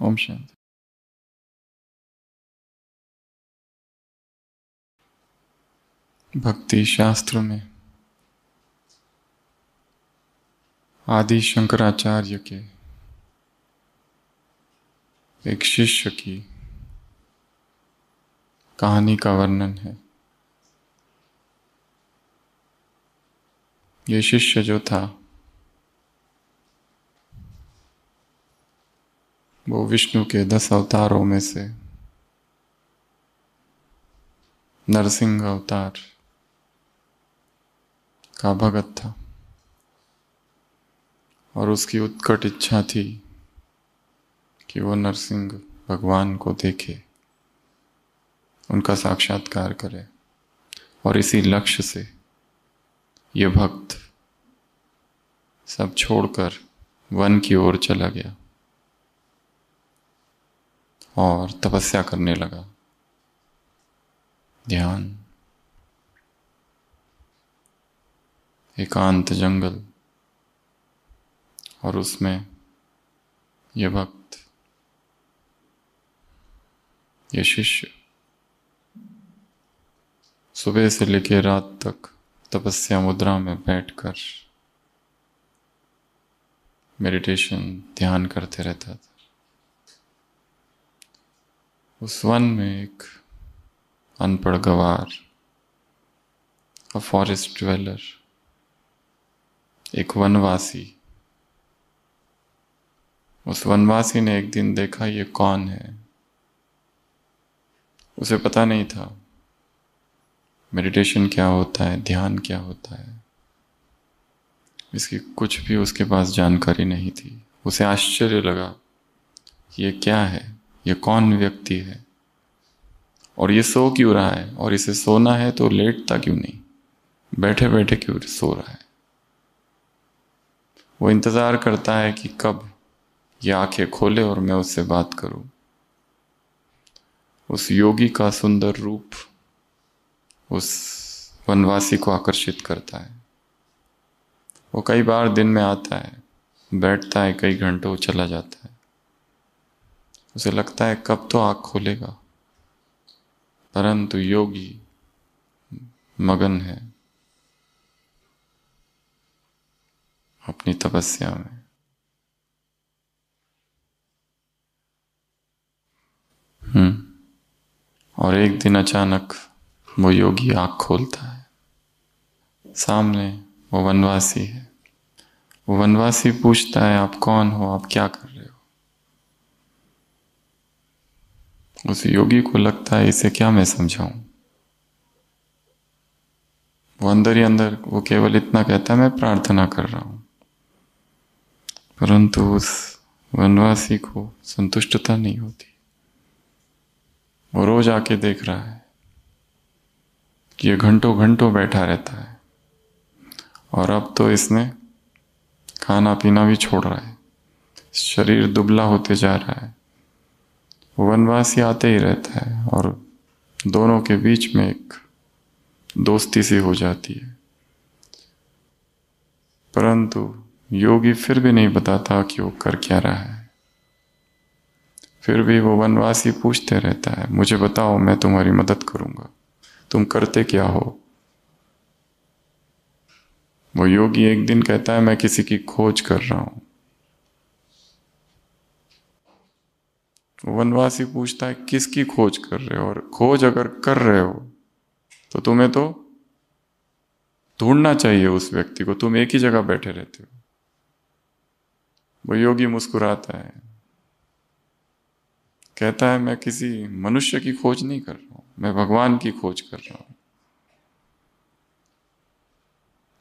ओम शांति भक्ति शास्त्र में आदि शंकराचार्य के एक शिष्य की कहानी का वर्णन है ये शिष्य जो था वो विष्णु के दस अवतारों में से। नरसिंह अवतार का भगत था। और उसकी उत्कट इच्छा थी कि वो नरसिंह भगवान को देखे, उनका साक्षात्कार करे। और इसी लक्ष्य से ये भक्त सब छोड़कर वन की ओर चला गया। और तपस्या करने लगा। ध्यान। एकांत जंगल। और उसमें यह भक्त। ये शिष्य। सुबह से लेकर रात तक तपस्या मुद्रा में बैठकर। मेडिटेशन ध्यान करते रहता था। उस वन में एक अनपढ़ गवार अ फॉरेस्ट ड्वेलर एक वनवासी। उस वनवासी ने एक दिन देखा ये कौन है। उसे पता नहीं था मेडिटेशन क्या होता है, ध्यान क्या होता है। इसकी कुछ भी उसके पास जानकारी नहीं थी। उसे आश्चर्य लगा, ये क्या है? ये कौन व्यक्ति है? और ये सो क्यों रहा है? और इसे सोना है तो लेटता क्यों नहीं? बैठे बैठे क्यों सो रहा है? वो इंतज़ार करता है कि कब ये आँखें खोले और मैं उससे बात करूँ। उस योगी का सुंदर रूप उस वनवासी को आकर्षित करता है। वो कई बार दिन में आता है, बैठता है, कई घंटों चला जाता है। उसे लगता है कब तो आँख खोलेगा। परंतु योगी मगन है अपनी तपस्या में। हम्म। और एक दिन अचानक वो योगी आँख खोलता है। सामने वो वनवासी है। वो वनवासी पूछता है, आप कौन हो? आप क्या कर रहे हो उस योगी को लगता है, इसे क्या मैं समझाऊं? वो अंदर ही अंदर, वो केवल इतना कहता है, मैं प्रार्थना कर रहा हूँ। परंतु उस वनवासी को संतुष्टता नहीं होती। वो रोज आके देख रहा है कि ये घंटों घंटों बैठा रहता है। और अब तो इसने खाना पीना भी छोड़ रहा है। शरीर दुबला होते जा रहा है। वनवासी आते ही रहता है और दोनों के बीच में एक दोस्ती सी हो जाती है। परंतु योगी फिर भी नहीं बताता कि वो कर क्या रहा है। फिर भी वो वनवासी पूछते रहता है, मुझे बताओ, मैं तुम्हारी मदद करूँगा। तुम करते क्या हो? वो योगी एक दिन कहता है, मैं किसी की खोज कर रहा हूँ। वनवासी पूछता है, किसकी खोज कर रहे हो? और खोज अगर कर रहे हो तो तुम्हें तो ढूंढना चाहिए उस व्यक्ति को। तुम एक ही जगह बैठे रहते हो। वो योगी मुस्कुराता है। कहता है, मैं किसी मनुष्य की खोज नहीं कर रहा हूँ, मैं भगवान की खोज कर रहा हूँ।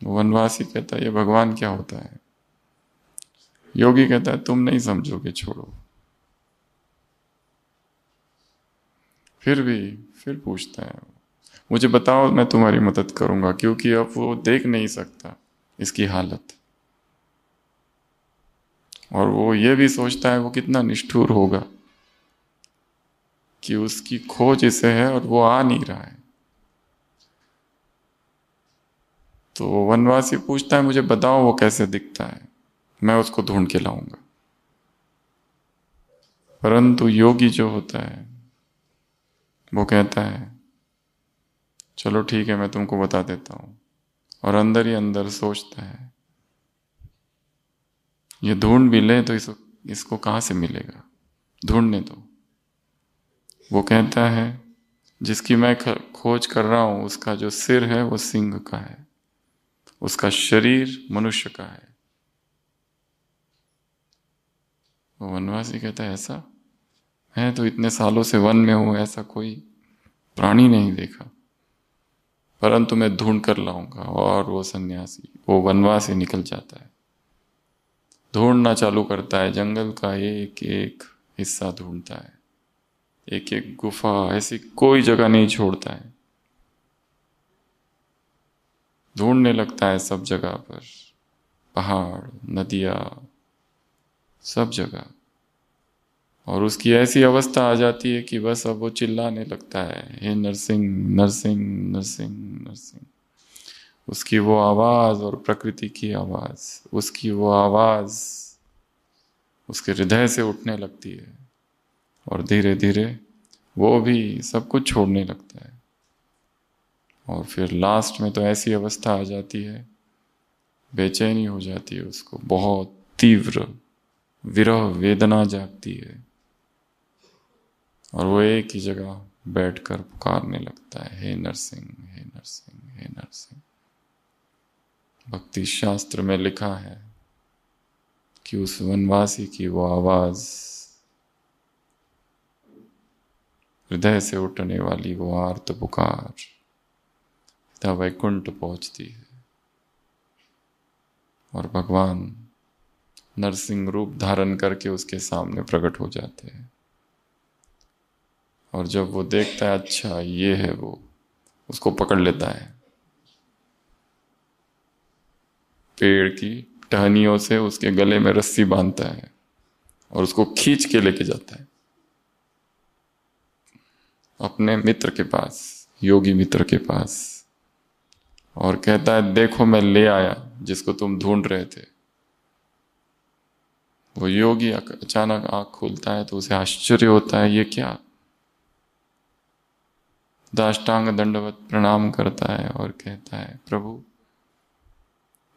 वनवासी कहता है, ये भगवान क्या होता है? योगी कहता है, तुम नहीं समझोगे, छोड़ो। फिर भी, फिर पूछता है। मुझे बताओ, मैं तुम्हारी मदद करूँगा, क्योंकि अब वो देख नहीं सकता इसकी हालत। और वो ये भी सोचता है, वो कितना निष्ठुर होगा कि उसकी खोज इसे है और वो आ नहीं रहा है। तो वनवासी पूछता है, मुझे बताओ, वो कैसे दिखता है? मैं उसको ढूंढ के लाऊँगा। परंतु योगी जो होता है वो कहता है, चलो ठीक है, मैं तुमको बता देता हूँ। और अंदर ही अंदर सोचता है, ये ढूंढ भी ले तो इसको इसको कहाँ से मिलेगा? ढूँढने दो। वो कहता है, जिसकी मैं खोज कर रहा हूँ, उसका जो सिर है वो सिंह का है। उसका शरीर मनुष्य का है। वो वनवासी कहता है, ऐसा? मैं तो इतने सालों से वन में हूँ, ऐसा कोई प्राणी नहीं देखा। परंतु मैं ढूंढ कर लाऊँगा, और वो सन्यासी, वो वनवासी निकल जाता है। ढूंढना चालू करता है, जंगल का एक एक हिस्सा ढूंढता है। एक एक गुफा, ऐसी कोई जगह नहीं छोड़ता है। ढूँढने लगता है सब जगह पर। पहाड़, नदियाँ, सब जगह। और उसकी ऐसी अवस्था आ जाती है कि बस अब वो चिल्लाने लगता है, हे नरसिंह नरसिंह नरसिंह नरसिंह। उसकी वो आवाज़ और प्रकृति की आवाज़, उसकी वो आवाज़ उसके हृदय से उठने लगती है और धीरे धीरे वो भी सब कुछ छोड़ने लगता है। और फिर लास्ट में तो ऐसी अवस्था आ जाती है, बेचैनी हो जाती है उसको, बहुत तीव्र विरह वेदना जागती है। और वो एक ही जगह बैठकर पुकारने लगता है, हे नरसिंह हे नरसिंह हे नरसिंह। भक्ति शास्त्र में लिखा है कि उस वनवासी की वो आवाज़, हृदय से उठने वाली वो आर्त पुकार वैकुंठ पहुँचती है। और भगवान नरसिंह रूप धारण करके उसके सामने प्रकट हो जाते हैं। और जब वो देखता है अच्छा ये है वो, उसको पकड़ लेता है। पेड़ की टहनियों से उसके गले में रस्सी बांधता है और उसको खींच के लेके जाता है। अपने मित्र के पास, योगी मित्र के पास, और कहता है, देखो, मैं ले आया, जिसको तुम ढूंढ रहे थे। वो योगी अचानक आँख खोलता है तो उसे आश्चर्य होता है, ये क्या? दाष्टांग दंडवत प्रणाम करता है और कहता है, प्रभु,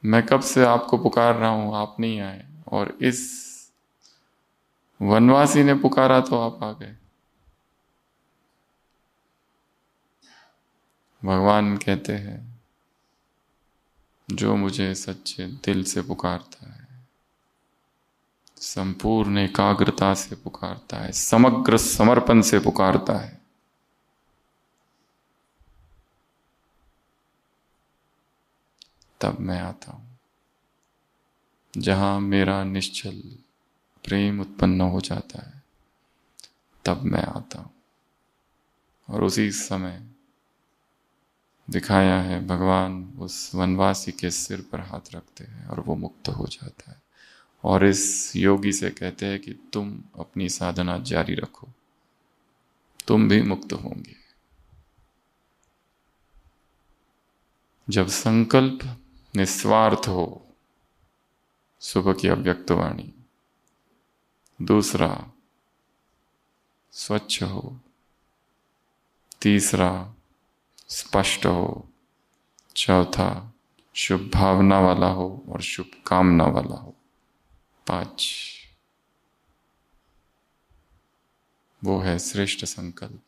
मैं कब से आपको पुकार रहा हूँ? आप नहीं आए। और इस वनवासी ने पुकारा तो आप आ गए। भगवान कहते हैं, जो मुझे सच्चे दिल से पुकारता है, संपूर्ण एकाग्रता से पुकारता है, समग्र समर्पण से पुकारता है तब मैं आता हूँ। जहाँ मेरा निश्चल प्रेम उत्पन्न हो जाता है, तब मैं आता हूँ। और उसी समय दिखाया है, भगवान उस वनवासी के सिर पर हाथ रखते हैं और वो मुक्त हो जाता है। और इस योगी से कहते हैं कि तुम अपनी साधना जारी रखो, तुम भी मुक्त होंगे। जब संकल्प निस्वार्थ हो। सुबह की अव्यक्त वाणी। दूसरा, स्वच्छ हो। तीसरा, स्पष्ट हो। चौथा, शुभ भावना वाला हो और शुभ कामना वाला हो। पाँच, वो है श्रेष्ठ संकल्प।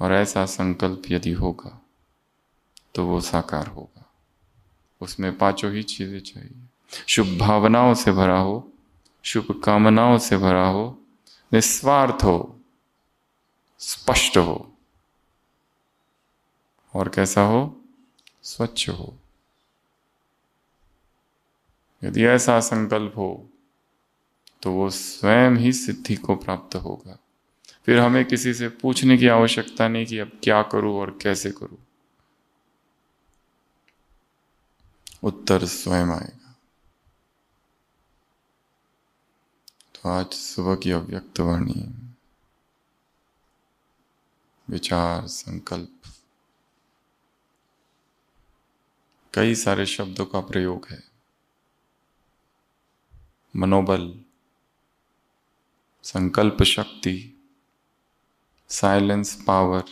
और ऐसा संकल्प यदि होगा तो वो साकार होगा। उसमें पाँचों ही चीज़ें चाहिए। शुभ भावनाओं से भरा हो, शुभ कामनाओं से भरा हो, निस्वार्थ हो, स्पष्ट हो, और कैसा हो? स्वच्छ हो। यदि ऐसा संकल्प हो तो वो स्वयं ही सिद्धि को प्राप्त होगा। फिर हमें किसी से पूछने की आवश्यकता नहीं कि अब क्या करूँ और कैसे करूँ। उत्तर स्वयं आएगा तो आज सुबह की अव्यक्त वाणी विचार, संकल्प। कई सारे शब्दों का प्रयोग है। मनोबल, संकल्प शक्ति silence power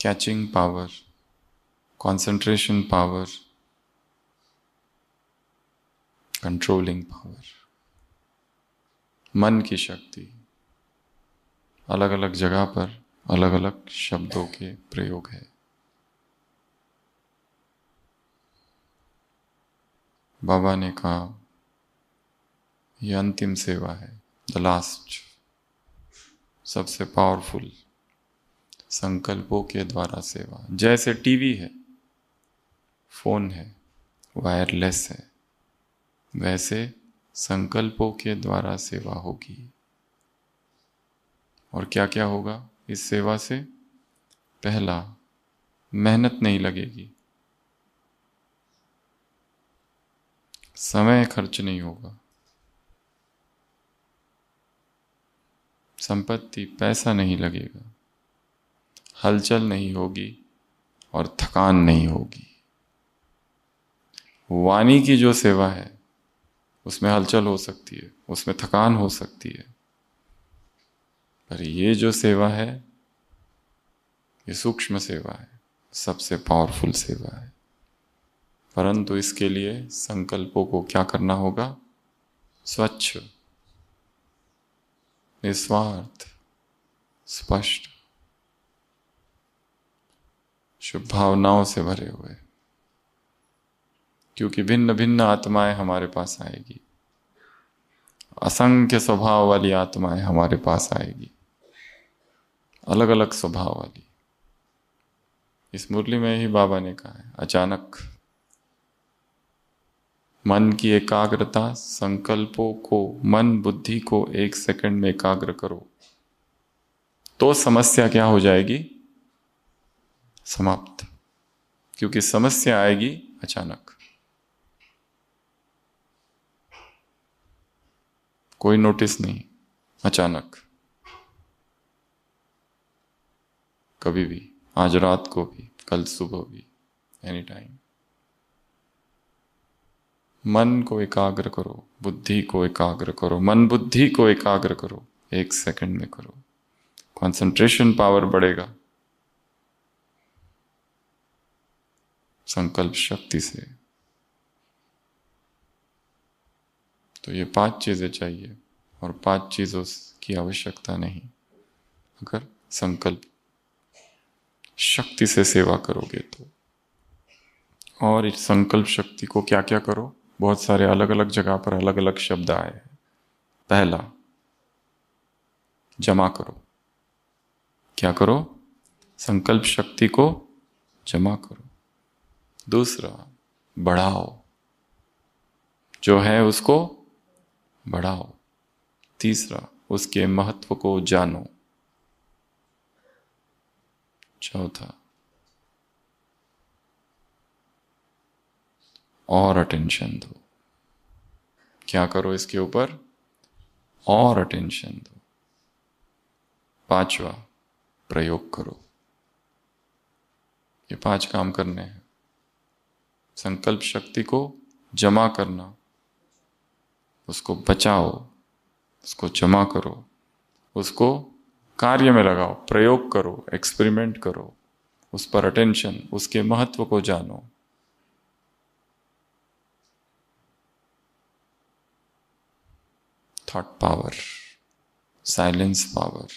catching power concentration power controlling power मन की शक्ति अलग अलग जगह पर अलग अलग शब्दों के प्रयोग है। बाबा ने कहा यह अंतिम सेवा है द लास्ट सबसे पावरफुल संकल्पों के द्वारा सेवा। जैसे टीवी है फ़ोन है, वायरलेस है। वैसे संकल्पों के द्वारा सेवा होगी। और क्या क्या होगा इस सेवा से? पहला, मेहनत नहीं लगेगी। समय खर्च नहीं होगा। संपत्ति, पैसा नहीं लगेगा। हलचल नहीं होगी और थकान नहीं होगी। वाणी की जो सेवा है, उसमें हलचल हो सकती है, उसमें थकान हो सकती है। पर ये जो सेवा है, ये सूक्ष्म सेवा है, सबसे पावरफुल सेवा है। परंतु इसके लिए संकल्पों को क्या करना होगा? स्वच्छ, निस्वार्थ, स्पष्ट। शुभ भावनाओं से भरे हुए। क्योंकि भिन्न भिन्न आत्माएँ हमारे पास आएगी। असंख्य स्वभाव वाली आत्माएँ हमारे पास आएगी। अलग अलग स्वभाव वाली। इस मुरली में ही बाबा ने कहा है, अचानक। मन की एकाग्रता संकल्पों को, मन बुद्धि को एक सेकंड में एकाग्र करो। तो समस्या क्या हो जाएगी? समाप्त। क्योंकि समस्या आएगी अचानक। कोई नोटिस नहीं, अचानक। कभी भी, आज रात को भी, कल सुबह भी एनी टाइम मन को एकाग्र करो, बुद्धि को एकाग्र करो, मन बुद्धि को एकाग्र करो, एक सेकंड में करो। कंसंट्रेशन पावर बढ़ेगा। संकल्प शक्ति से तो ये पाँच चीज़ें चाहिए और पाँच चीज़ों की आवश्यकता नहीं। अगर संकल्प शक्ति से सेवा करोगे तो। और इस संकल्प शक्ति को क्या क्या करो? बहुत सारे अलग अलग जगह पर अलग अलग शब्द आए हैं। पहला, जमा करो। क्या करो? संकल्प शक्ति को जमा करो। दूसरा, बढ़ाओ। जो है उसको बढ़ाओ। तीसरा, उसके महत्व को जानो। चौथा, और अटेंशन दो। क्या करो इसके ऊपर? और अटेंशन दो। पांचवा, प्रयोग करो। ये पाँच काम करने हैं। संकल्प शक्ति को जमा करना। उसको बचाओ, उसको जमा करो, उसको कार्य में लगाओ, प्रयोग करो एक्सपेरिमेंट करो, उस पर अटेंशन उसके महत्व को जानो। थॉट पावर साइलेंस पावर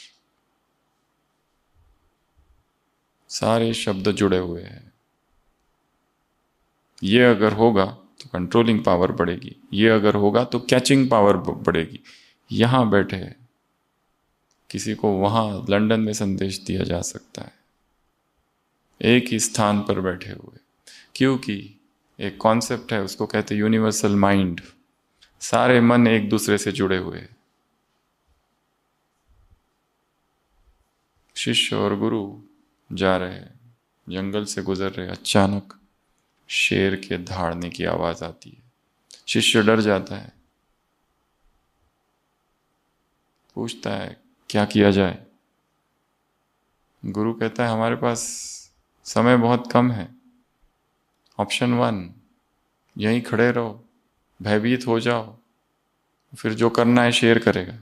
सारे शब्द जुड़े हुए हैं। ये अगर होगा तो कंट्रोलिंग पावर बढ़ेगी। ये अगर होगा तो कैचिंग पावर बढ़ेगी। यहाँ बैठे किसी को वहाँ लंदन में संदेश दिया जा सकता है। एक ही स्थान पर बैठे हुए। क्योंकि एक कॉन्सेप्ट है, उसको कहते यूनिवर्सल माइंड सारे मन एक दूसरे से जुड़े हुए। शिष्य और गुरु जा रहे हैं। जंगल से गुजर रहे अचानक शेर के धाड़ने की आवाज़ आती है। शिष्य डर जाता है। पूछता है, क्या किया जाए? गुरु कहता है, हमारे पास समय बहुत कम है। ऑप्शन वन, यहीं खड़े रहो, भयभीत हो जाओ, फिर जो करना है शेयर करेगा।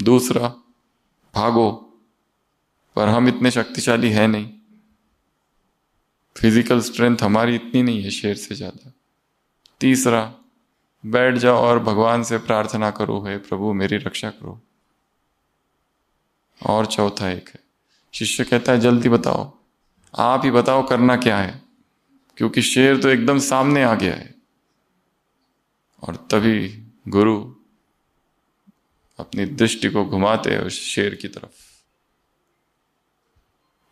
दूसरा, भागो, पर हम इतने शक्तिशाली हैं नहीं। फ़िज़िकल स्ट्रेंथ हमारी इतनी नहीं है शेर से ज़्यादा। तीसरा, बैठ जाओ और भगवान से प्रार्थना करो, हे प्रभु, मेरी रक्षा करो। और चौथा एक है। शिष्य कहता है, जल्दी बताओ। आप ही बताओ करना क्या है? क्योंकि शेर तो एकदम सामने आ गया है। और तभी गुरु अपनी दृष्टि को घुमाते हैं उस शेर की तरफ़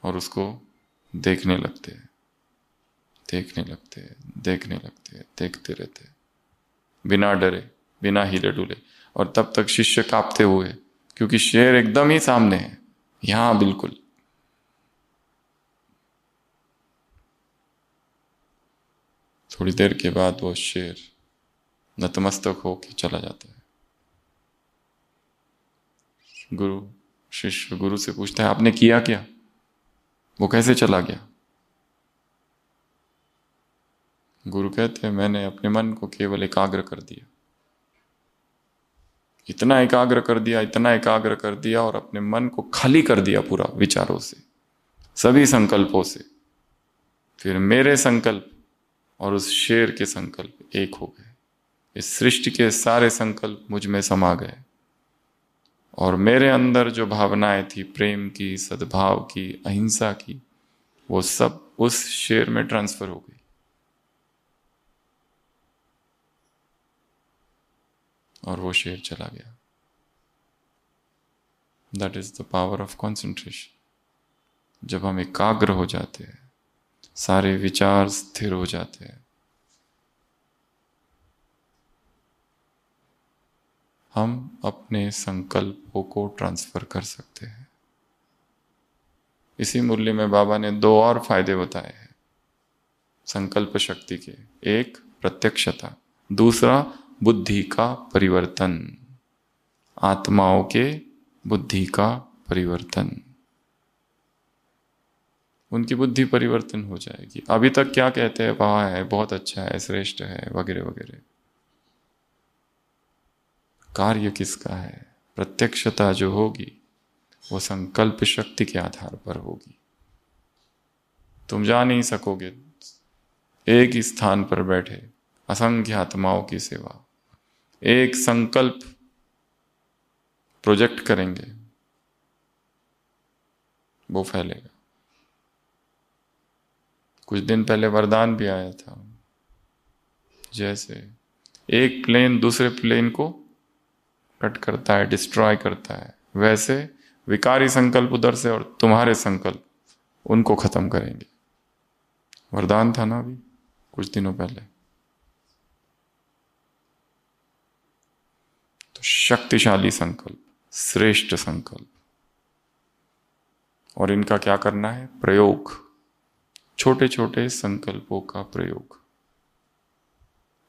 और उसको देखने लगते हैं। देखने लगते हैं, देखने लगते देखते रहते बिना डरे, बिना हिले डुले। और तब तक शिष्य कांपते हुए, क्योंकि शेर एकदम ही सामने है। यहाँ बिल्कुल। थोड़ी देर के बाद वो शेर नतमस्तक होके चला जाता है। गुरु, शिष्य गुरु से पूछता है, आपने किया क्या? वो कैसे चला गया? गुरु कहते हैं, मैंने अपने मन को केवल एकाग्र कर दिया। इतना एकाग्र कर दिया, इतना एकाग्र कर दिया और अपने मन को खाली कर दिया पूरा विचारों से, सभी संकल्पों से। फिर मेरे संकल्प और उस शेर के संकल्प एक हो गए। इस सृष्टि के सारे संकल्प मुझमें समा गए। और मेरे अंदर जो भावनाएँ थी, प्रेम की, सद्भाव की, अहिंसा की, वो सब उस शेर में ट्रांसफ़र हो गई। और वो शेर चला गया। That is the power of concentration जब हम एकाग्र हो जाते हैं, सारे विचार स्थिर हो जाते हैं, हम अपने संकल्पों को ट्रांसफ़र कर सकते हैं। इसी मूल्य में बाबा ने दो और फ़ायदे बताए हैं। संकल्प शक्ति के, एक प्रत्यक्षता, दूसरा बुद्धि का परिवर्तन। आत्माओं के बुद्धि का परिवर्तन। उनकी बुद्धि परिवर्तन हो जाएगी। अभी तक क्या कहते हैं, वहा है, बहुत अच्छा है, श्रेष्ठ है, वगैरह वगैरह। कार्य किसका है? प्रत्यक्षता जो होगी, वो संकल्प शक्ति के आधार पर होगी। तुम जा नहीं सकोगे, एक स्थान पर बैठे, असंख्य आत्माओं की सेवा। एक संकल्प प्रोजेक्ट करेंगे, वो फैलेगा। कुछ दिन पहले वरदान भी आया था, जैसे एक प्लेन दूसरे प्लेन को कट करता है डिस्ट्रॉय करता है। वैसे विकारी संकल्प उधर से और तुम्हारे संकल्प उनको खत्म करेंगे। वरदान था ना अभी, कुछ दिनों पहले। शक्तिशाली संकल्प, श्रेष्ठ संकल्प। और इनका क्या करना है? प्रयोग। छोटे छोटे संकल्पों का प्रयोग।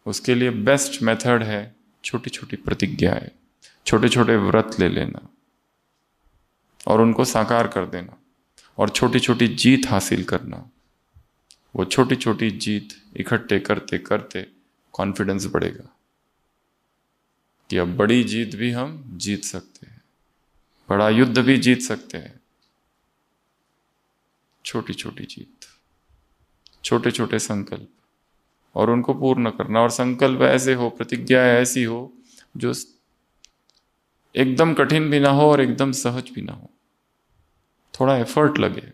उसके लिए बेस्ट मेथड है छोटी छोटी प्रतिज्ञाएँ छोटे छोटे व्रत ले लेना और उनको साकार कर देना और छोटी छोटी जीत हासिल करना। वो छोटी छोटी जीत इकट्ठे करते करते कॉन्फिडेंस बढ़ेगा। कि अब बड़ी जीत भी हम जीत सकते हैं। बड़ा युद्ध भी जीत सकते हैं। छोटी छोटी जीत। छोटे छोटे संकल्प। और उनको पूर्ण करना। और संकल्प ऐसे हो, प्रतिज्ञा ऐसी हो, जो एकदम कठिन भी ना हो और एकदम सहज भी ना हो। थोड़ा एफर्ट लगे।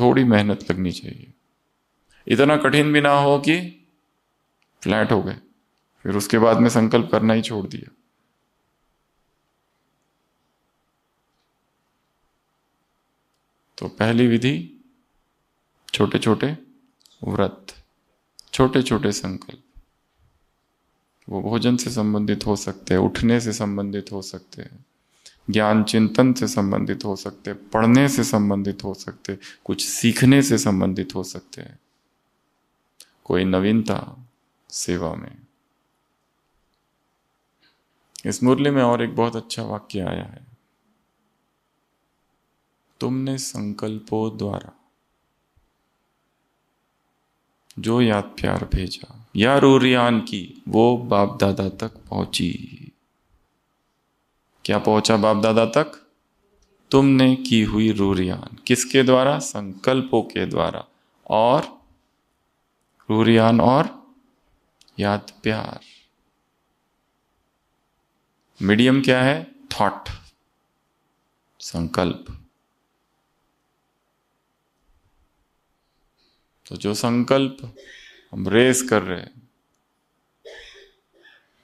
थोड़ी मेहनत लगनी चाहिए। इतना कठिन भी ना हो कि फ्लैट हो गए। फिर उसके बाद में संकल्प करना ही छोड़ दिया। तो पहली विधि छोटे छोटे व्रत छोटे छोटे संकल्प। वो भोजन से संबंधित हो सकते हैं, उठने से संबंधित हो सकते हैं, ज्ञान चिंतन से संबंधित हो सकते हैं, पढ़ने से संबंधित हो सकते कुछ सीखने से संबंधित हो सकते हैं। कोई नवीनता सेवा में। इस मुरली में और एक बहुत अच्छा वाक्य आया है। तुमने संकल्पों द्वारा जो याद प्यार भेजा या रूरियान की, वो बाप दादा तक पहुँची। क्या पहुँचा बाप दादा तक? तुमने की हुई रूरियान। किसके द्वारा? संकल्पों के द्वारा। और? रूरियान और? याद प्यार। मीडियम क्या है? थॉट संकल्प. तो जो संकल्प हम रेस कर रहे हैं,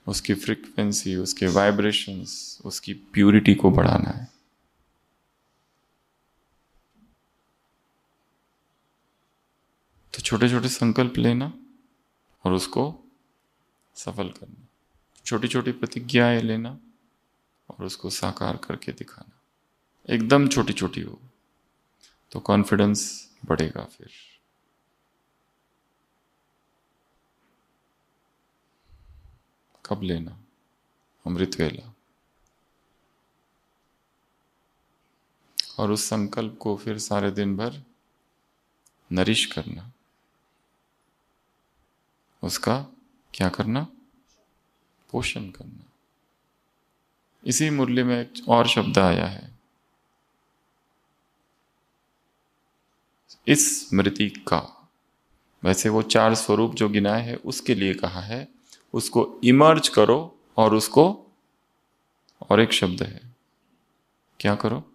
उसकी फ्रीक्वेंसी उसके वाइब्रेशंस उसकी प्यूरिटी को बढ़ाना है। तो छोटे छोटे संकल्प लेना और उसको सफल करना। छोटी छोटी प्रतिज्ञाएँ लेना। और उसको साकार करके दिखाना। एकदम छोटी छोटी हो। तो कॉन्फिडेंस बढ़ेगा फिर। कब लेना? अमृत वेला। और उस संकल्प को फिर सारे दिन भर नरिश करना। उसका क्या करना? पोषण करना। इसी मूल्य में एक और शब्द आया है। इस स्मृति का, वैसे वो चार स्वरूप जो गिनाए है, उसके लिए कहा है, उसको इमर्ज करो और उसको, और एक शब्द है। क्या करो?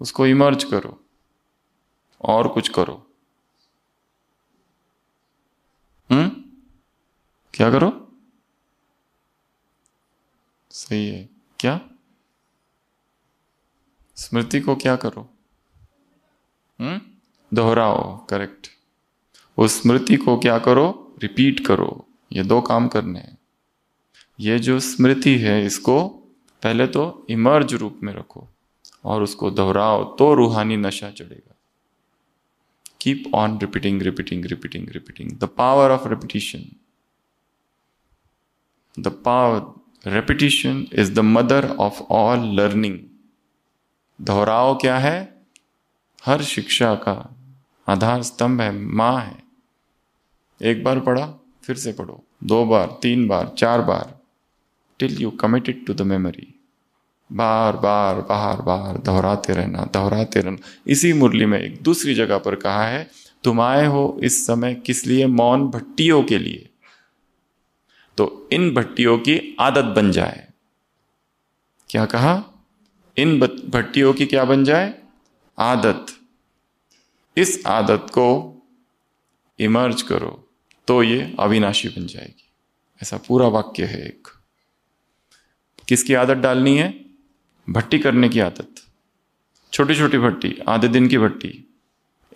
उसको इमर्ज करो, और कुछ करो। हम्म? क्या करो? सही है। क्या? स्मृति को क्या करो? हम्म? दोहराओ करेक्ट उस स्मृति को क्या करो? रिपीट करो। ये दो काम करने हैं। ये जो स्मृति है, इसको पहले तो इमर्ज रूप में रखो और उसको दोहराओ तो रूहानी नशा चढ़ेगा। Keep on repeating repeating repeating repeating the power of repetition the power repetition is the mother of all learning दोहराओ क्या है? हर शिक्षा का आधार स्तंभ है, माँ है। एक बार पढ़ा, फिर से पढ़ो। दो बार, तीन बार, चार बार। Till you committed to the memory बार बार बार बार, दोहराते रहना दोहराते रहना। इसी मुरली में एक दूसरी जगह पर कहा है, तुम आए हो इस समय किस लिए? मौन भट्टियों के लिए। तो इन भट्टियों की आदत बन जाए। क्या कहा? इन भट्टियों की क्या बन जाए? आदत। इस आदत को इमर्ज करो तो ये अविनाशी बन जाएगी। ऐसा पूरा वाक्य है एक। किसकी आदत डालनी है? भट्टी करने की आदत। छोटी छोटी भट्टी, आधे दिन की भट्टी,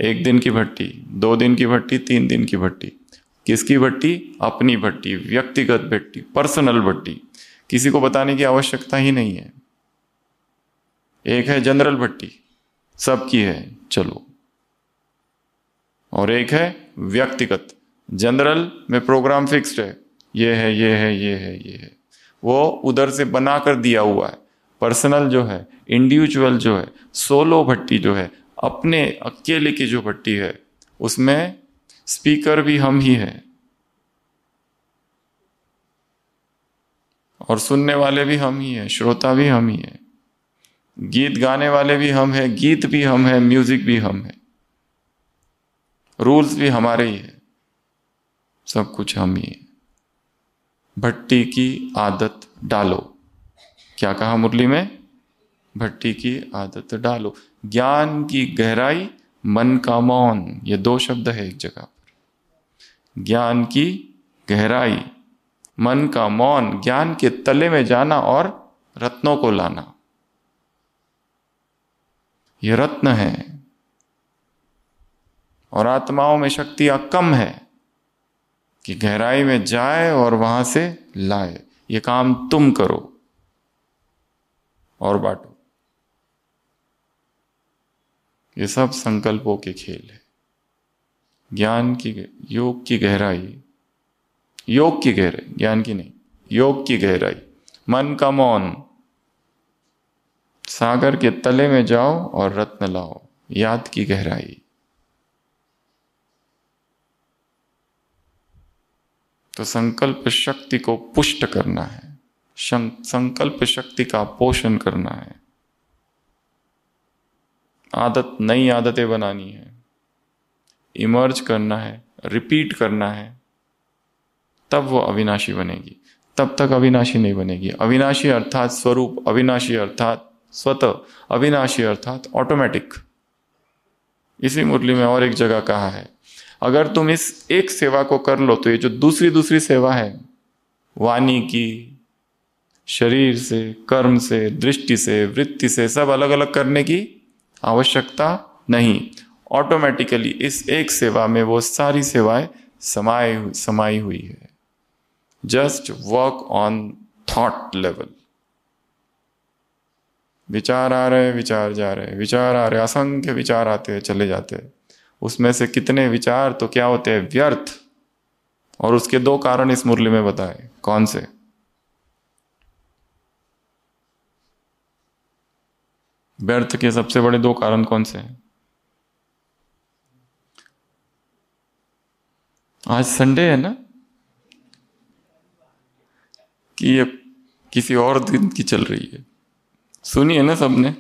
एक दिन की भट्टी, दो दिन की भट्टी, तीन दिन की भट्टी। किसकी भट्टी? अपनी भट्टी, व्यक्तिगत भट्टी पर्सनल भट्टी। किसी को बताने की आवश्यकता ही नहीं है। एक है जनरल भट्टी, सबकी है, चलो। और एक है व्यक्तिगत जनरल में प्रोग्राम फिक्स्ड है। ये है ये है ये है ये है। वो उधर से बना कर दिया हुआ है। पर्सनल जो है इंडिविजुअल जो है सोलो भट्टी जो है, अपने अकेले की जो भट्टी है, उसमें स्पीकर भी हम ही है। और सुनने वाले भी हम ही है, श्रोता भी हम ही है। गीत गाने वाले भी हम हैं, गीत भी हम हैं, म्यूज़िक भी हम हैं। रूल्स भी हमारे ही है। सब कुछ हम ही हैं। भट्टी की आदत डालो। क्या कहा मुरली में? भट्टी की आदत डालो। ज्ञान की गहराई, मन का मौन। ये दो शब्द है एक जगह। ज्ञान की गहराई, मन का मौन, ज्ञान के तले में जाना और रत्नों को लाना। ये रत्न है और आत्माओं में शक्ति कम है कि गहराई में जाए और वहाँ से लाए। ये काम तुम करो और बांटो। ये सब संकल्पों के खेल है। ज्ञान की योग की गहराई। योग की गहराई, ज्ञान की नहीं, योग की गहराई। मन का मौन। सागर के तले में जाओ और रत्न लाओ, याद की गहराई। तो संकल्प शक्ति को पुष्ट करना है। संकल्प शक्ति का पोषण करना है। आदत, नई आदतें बनानी है। इमर्ज करना है, रिपीट करना है, तब वो अविनाशी बनेगी। तब तक अविनाशी नहीं बनेगी। अविनाशी अर्थात स्वरूप, अविनाशी अर्थात स्वतः, अविनाशी अर्थात ऑटोमेटिक इसी मुरली में और एक जगह कहा है, अगर तुम इस एक सेवा को कर लो तो ये जो दूसरी दूसरी सेवा है, वाणी की, शरीर से, कर्म से, दृष्टि से, वृत्ति से, सब अलग अलग करने की आवश्यकता नहीं। ऑटोमेटिकली इस एक सेवा में वो सारी सेवाएँ समाई समाई हुई है। Just work on thought level विचार आ रहे, विचार जा रहे, विचार आ रहे, असंख्य विचार आते हैं, चले जाते हैं। उसमें से कितने विचार तो क्या होते हैं? व्यर्थ। और उसके दो कारण इस मुरली में बताए। कौन से? व्यर्थ के सबसे बड़े दो कारण कौन से हैं? आज संडे है ना? कि ये किसी और दिन की चल रही है। सुनिए ना सबने?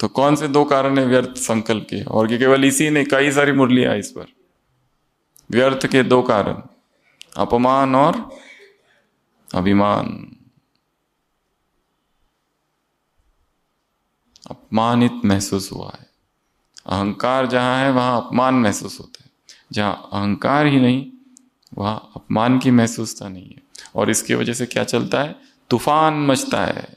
तो कौन से दो कारण है व्यर्थ संकल्प के? और कि केवल इसी ने कई सारी मुरलियाँ इस पर। व्यर्थ के दो कारण। अपमान और अभिमान। अपमानित महसूस हुआ है। अहंकार जहाँ है, वहाँ अपमान महसूस होता है। जहाँ अहंकार ही नहीं, वहाँ अपमान की महसूसता नहीं है। और इसकी वजह से क्या चलता है? तूफ़ान मचता है।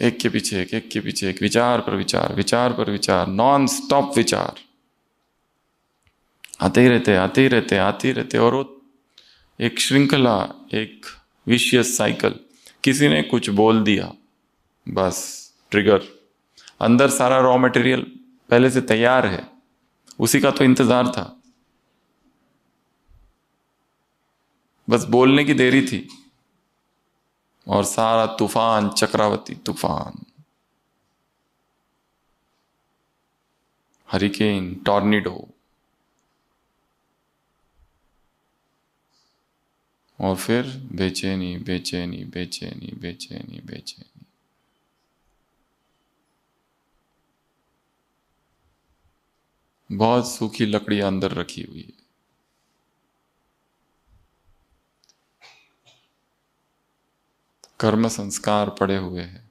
एक के पीछे एक एक के पीछे एक, विचार पर विचार विचार पर विचार नॉन स्टॉप विचार। आते ही रहते, आते ही रहते, आते ही रहते, और वो एक श्रृंखला, एक विशियस साइकिल किसी ने कुछ बोल दिया, बस ट्रिगर अंदर सारा रॉ मटेरियल पहले से तैयार है। उसी का तो इंतज़ार था। बस बोलने की देरी थी और सारा तूफ़ान चक्रावती तूफ़ान। Hurricane, tornado. और फिर बेचैनी बेचैनी बेचैनी बेचैनी बेचैनी। बहुत सूखी लकड़ी अंदर रखी हुई है। कर्म संस्कार पड़े हुए हैं।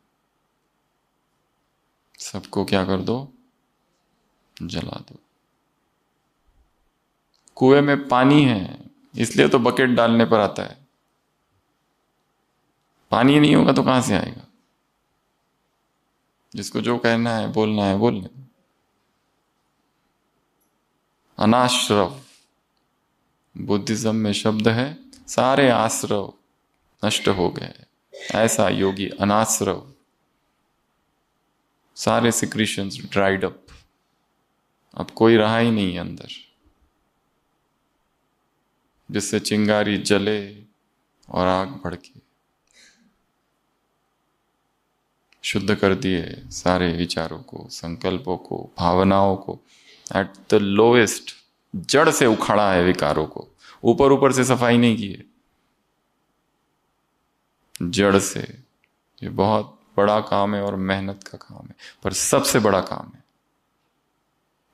सबको क्या कर दो? जला दो। कुएँ में पानी है, इसलिए तो बकेट डालने पर आता है। पानी नहीं होगा तो कहाँ से आएगा? जिसको जो कहना है, बोलना है बोलने अनाश्रव। बुद्धिज्म में शब्द है, सारे आश्रव नष्ट हो गए ऐसा योगी अनाश्रव। सारे सिक्रीशन ड्राइड अप अब कोई रहा ही नहीं अंदर। जिससे चिंगारी जले और आग भड़के। शुद्ध कर दिए सारे विचारों को, संकल्पों को, भावनाओं को। एट द लोएस्ट जड़ से उखाड़ा है विकारों को। ऊपर ऊपर से सफ़ाई नहीं की है। जड़ से। ये बहुत बड़ा काम है और मेहनत का काम है, पर सबसे बड़ा काम है।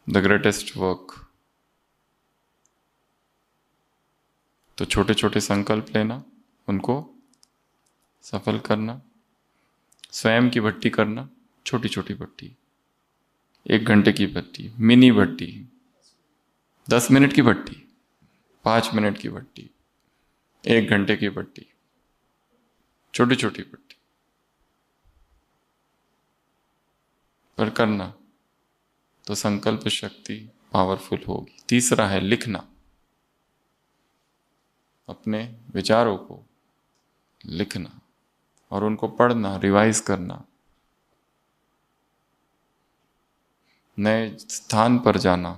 द ग्रेटेस्ट वर्क तो छोटे छोटे संकल्प लेना, उनको सफल करना, स्वयं की भट्टी करना छोटी छोटी भट्टी। एक घंटे की भट्टी, मिनी भट्टी, दस मिनट की भट्टी, पाँच मिनट की भट्टी, एक घंटे की भट्टी छोटी छोटी भट्टी। पर करना तो संकल्प शक्ति पावरफुल होगी। तीसरा है लिखना। अपने विचारों को लिखना और उनको पढ़ना रिवाइज करना। नए स्थान पर जाना,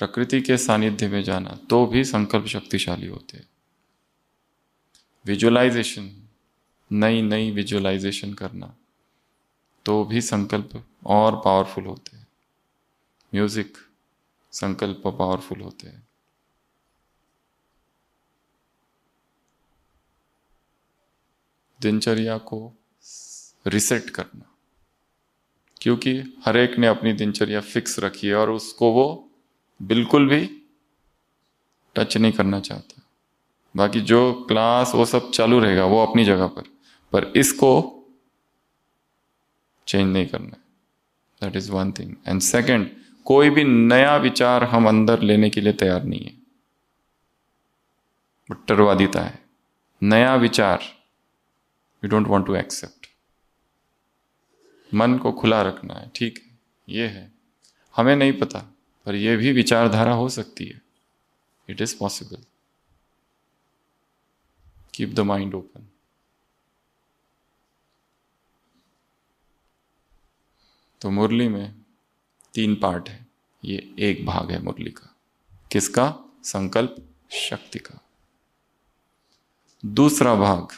प्रकृति के सानिध्य में जाना तो भी संकल्प शक्तिशाली होते हैं। विजुअलाइजेशन नई नई विजुअलाइजेशन करना तो भी संकल्प और पावरफुल होते हैं। म्यूज़िक संकल्प पावरफुल होते हैं। दिनचर्या को रिसेट करना। क्योंकि हर एक ने अपनी दिनचर्या फिक्स रखी है और उसको वो बिल्कुल भी टच नहीं करना चाहता। बाकी जो क्लास, वो सब चालू रहेगा, वो अपनी जगह पर। पर इसको चेंज नहीं करना है। That is one thing and second कोई भी नया विचार हम अंदर लेने के लिए तैयार नहीं है। बट्टरवादिता है। नया विचार we don't want to accept मन को खुला रखना है, ठीक है? ये है। हमें नहीं पता, पर यह भी विचारधारा हो सकती है। It is possible keep the mind open तो मुरली में तीन पार्ट है। ये एक भाग है मुरली का। किसका? संकल्प शक्ति का। दूसरा भाग,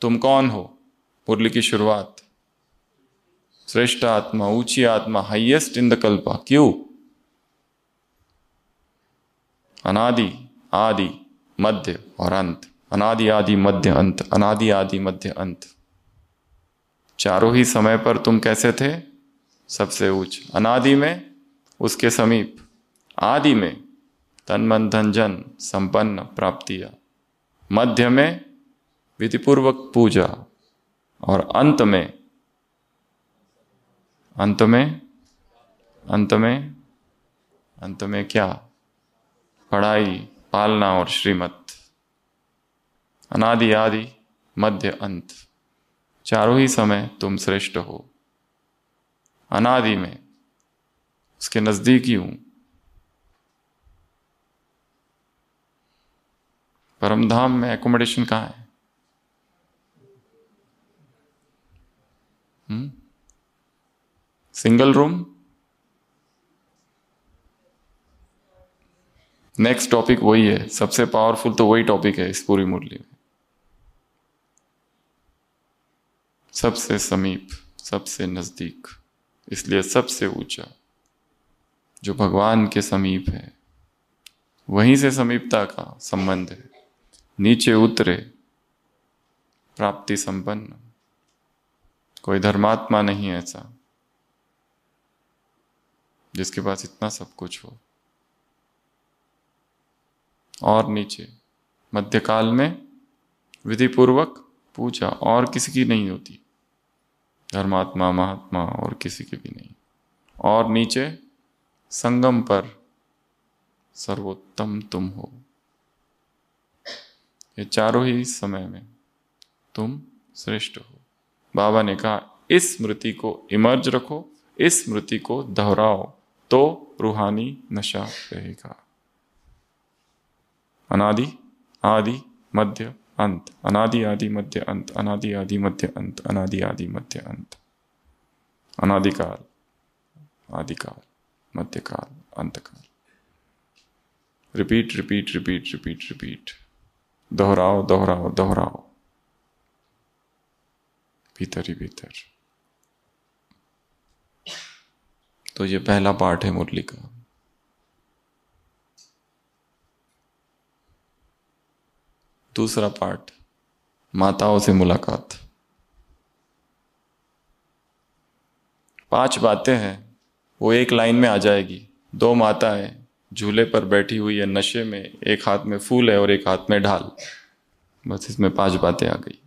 तुम कौन हो? मुरली की शुरुआत। श्रेष्ठ आत्मा, ऊँची आत्मा हाइएस्ट इन द कल्पा क्यों? अनादि, आदि, मध्य और अंत। अनादि, आदि, मध्य, अंत। अनादि, आदि, मध्य, अंत। चारों ही समय पर तुम कैसे थे? सबसे ऊंच। अनादि में, उसके समीप। आदि में, तन, मन, धन, जन, संपन्न, प्राप्तिया। मध्य में, विधिपूर्वक पूजा। और अंत में अंत में अंत में अंत में क्या? पढ़ाई, पालना और श्रीमत। अनादि आदि, मध्य अंत। चारों ही समय तुम श्रेष्ठ हो। अनादि में, उसके नज़दीक ही हूँ। परमधाम में एकोमोडेशन कहाँ है? हुँ? सिंगल रूम नेक्स्ट टॉपिक वही है। सबसे पावरफुल तो वही टॉपिक है इस पूरी मुरली में। सबसे समीप, सबसे नज़दीक, इसलिए सबसे ऊँचा, जो भगवान के समीप है, वहीं से समीपता का संबंध है। नीचे उतरे, प्राप्ति संपन्न। कोई धर्मात्मा नहीं ऐसा। जिसके पास इतना सब कुछ हो। और नीचे, मध्यकाल में विधिपूर्वक पूजा और किसी की नहीं होती। धर्मात्मा, महात्मा और किसी की भी नहीं। और नीचे, संगम पर सर्वोत्तम तुम हो। ये चारों ही समय में तुम श्रेष्ठ हो। बाबा ने कहा, इस स्मृति को इमर्ज रखो, इस स्मृति को दोहराओ। तो रूहानी नशा रहेगा। अनादि, आदि, मध्य, अंत। अनादि, आदि, मध्य, अंत। अनादि, आदि, मध्य, अंत। अनादि, आदि, मध्य, अंत। अनादिकाल। आदिकाल। मध्यकाल। अंतकाल। Repeat repeat repeat repeat repeat. दोहराओ दोहराओ दोहराओ। भीतर ही भीतर। तो ये पहला पार्ट है मुरली का। दूसरा पार्ट माताओं से मुलाकात। पाँच बातें हैं, वो एक लाइन में आ जाएगी। दो माताएँ झूले पर बैठी हुई है नशे में, एक हाथ में फूल है और एक हाथ में ढाल। बस इसमें पाँच बातें आ गई।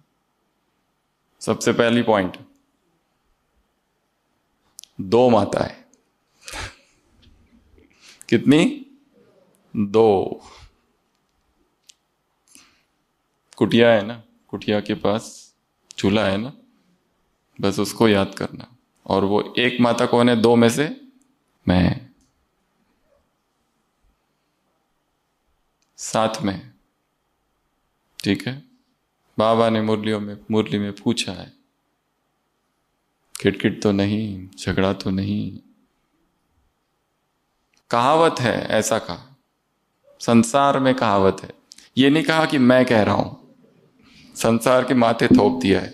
सबसे पहली पॉइंट, दो माताएँ। कितनी? दो। कुटिया है ना? कुटिया के पास चूल्हा है ना? बस उसको याद करना। और वो एक माता कौन है? दो में से मैं। साथ में। ठीक है? बाबा ने मुरलियों में, मुरली में पूछा है। किटकिट तो नहीं, झगड़ा तो नहीं। कहावत है ऐसा कहा। संसार में कहावत है। ये नहीं कहा कि मैं कह रहा हूँ। संसार के माथे थोप दिया है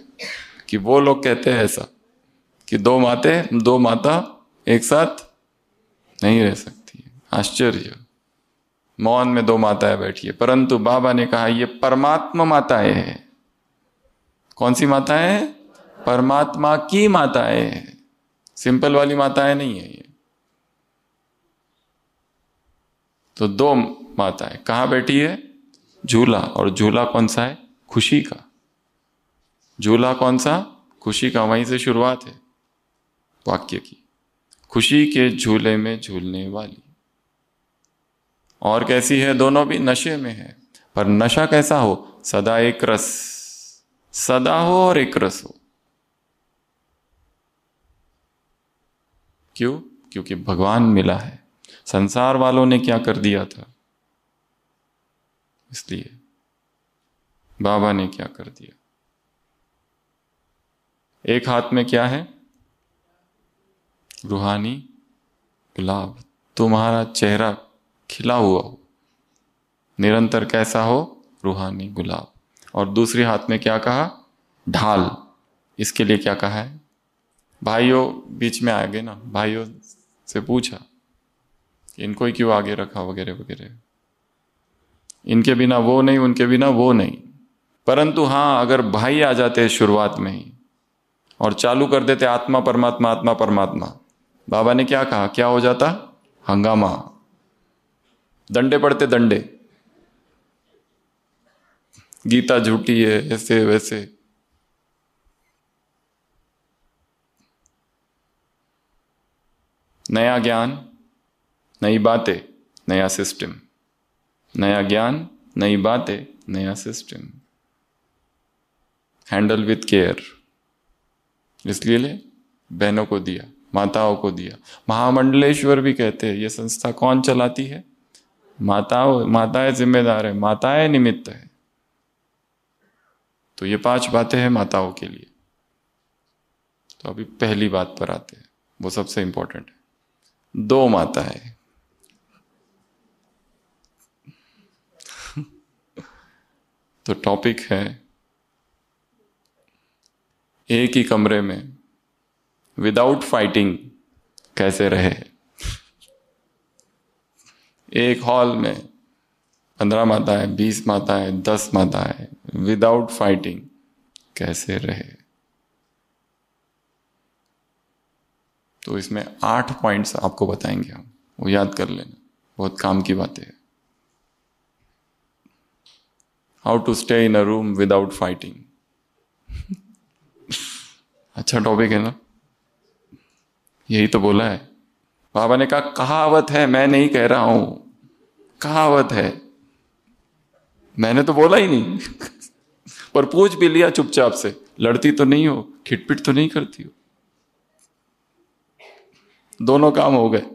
कि वो लोग कहते हैं ऐसा कि दो माते, दो माता एक साथ नहीं रह सकती आश्चर्य। मौन में दो माताएँ बैठी है। परंतु बाबा ने कहा, ये परमात्मा माताएँ हैं। कौन सी माताएँ परमात्मा की माताएँ सिंपल वाली माताएँ नहीं है ये। तो दो माताएँ कहाँ बैठी है? झूला। और झूला कौन सा है? खुशी का। झूला कौन सा? खुशी का। वहीं से शुरुआत है वाक्य की। खुशी के झूले में झूलने वाली। और कैसी है? दोनों भी नशे में है। पर नशा कैसा हो? सदा एक रस। सदा हो और एक रस हो। क्यों? क्योंकि भगवान मिला है। संसार वालों ने क्या कर दिया था? इसलिए बाबा ने क्या कर दिया? एक हाथ में क्या है? रूहानी गुलाब। तुम्हारा चेहरा खिला हुआ हो। निरंतर कैसा हो? रूहानी गुलाब। और दूसरे हाथ में क्या कहा? ढाल। इसके लिए क्या कहा है? भाइयों, बीच में आ गए ना। भाइयों से पूछा। इनको ही क्यों आगे रखा वगैरह वगैरह। इनके बिना वो नहीं, उनके बिना वो नहीं। परंतु हाँ अगर भाई आ जाते शुरुआत में ही और चालू कर देते आत्मा परमात्मा आत्मा परमात्मा, बाबा ने क्या कहा? क्या हो जाता? हंगामा। दंडे पड़ते दंडे। गीता झूठी है, ऐसे, वैसे। नया ज्ञान। नई बातें, नया सिस्टम नया ज्ञान, नई बातें, नया सिस्टम हैंडल विथ केयर इसलिए ले, बहनों को दिया, माताओं को दिया. महामंडलेश्वर भी कहते हैं, ये संस्था कौन चलाती है? माताओं, माताएँ जिम्मेदार है, माताएँ निमित्त है. तो ये पाँच बातें हैं माताओं के लिए. तो अभी पहली बात पर आते हैं, वो सबसे इंपॉर्टेंट है. दो माता है तो टॉपिक है, एक ही कमरे में विदाउट फाइटिंग कैसे रहे? एक हॉल में, पंद्रह माता है बीस माता है दस माता है विदाउट फाइटिंग कैसे रहे? तो इसमें आठ पॉइंट्स आपको बताएँगे हम। वो याद कर लेना। बहुत काम की बातें है। How to stay in a room without fighting अच्छा टॉपिक है ना? यही तो बोला है। बाबा ने कहा, कहावत है, मैं नहीं कह रहा हूँ। कहावत है। मैंने तो बोला ही नहीं। पर पूछ भी लिया चुपचाप से। लड़ती तो नहीं हो, खिटपिट तो नहीं करती हो। दोनों काम हो गए।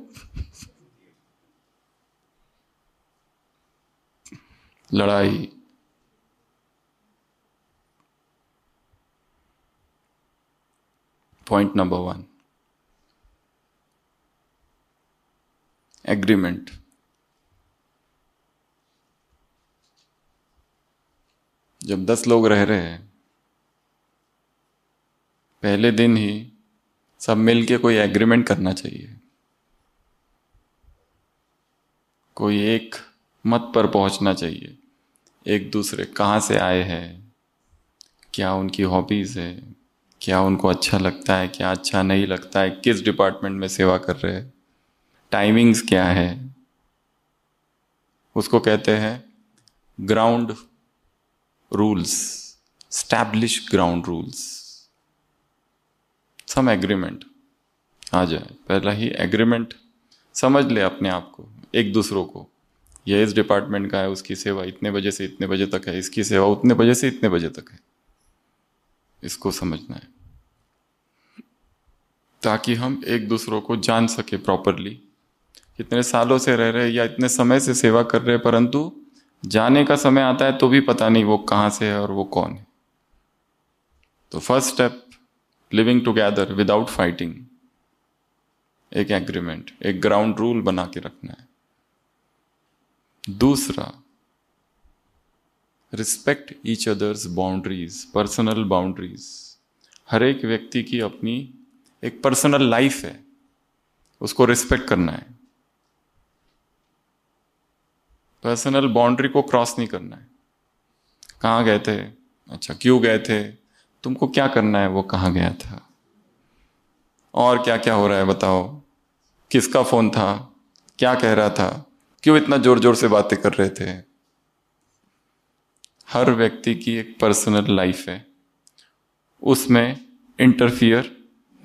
लड़ाई। पॉइंट नंबर वन एग्रीमेंट जब दस लोग रह रहे हैं, पहले दिन ही सब मिलके कोई एग्रीमेंट करना चाहिए। कोई एक मत पर पहुँचना चाहिए। एक दूसरे कहाँ से आए हैं? क्या उनकी हॉबीज़ है? क्या उनको अच्छा लगता है, क्या अच्छा नहीं लगता है, किस डिपार्टमेंट में सेवा कर रहे हैं? टाइमिंग्स क्या है? उसको कहते हैं ground rules establish ground rules some agreement आ जाए। पहला ही एग्रीमेंट समझ ले अपने आप को, एक दूसरों को। यह इस डिपार्टमेंट का है, उसकी सेवा इतने बजे से इतने बजे तक है, इसकी सेवा उतने बजे से इतने बजे तक है। इसको समझना है। ताकि हम एक दूसरों को जान सके प्रॉपरली इतने सालों से रह रहे या इतने समय से सेवा कर रहे, परंतु जाने का समय आता है तो भी पता नहीं वो कहाँ से है और वो कौन है। तो first step living together without fighting एक एग्रीमेंट एक ग्राउंड रूल बना के रखना है। दूसरा respect each others boundaries personal boundaries हर एक व्यक्ति की अपनी एक पर्सनल लाइफ है। उसको रिस्पेक्ट करना है। पर्सनल बाउंड्री को क्रॉस नहीं करना है। कहाँ गए थे? अच्छा क्यों गए थे? तुमको क्या करना है? वो कहाँ गया था? और क्या क्या हो रहा है बताओ? किसका फ़ोन था? क्या कह रहा था? क्यों इतना ज़ोर ज़ोर से बातें कर रहे थे? हर व्यक्ति की एक पर्सनल लाइफ है। उसमें इंटरफियर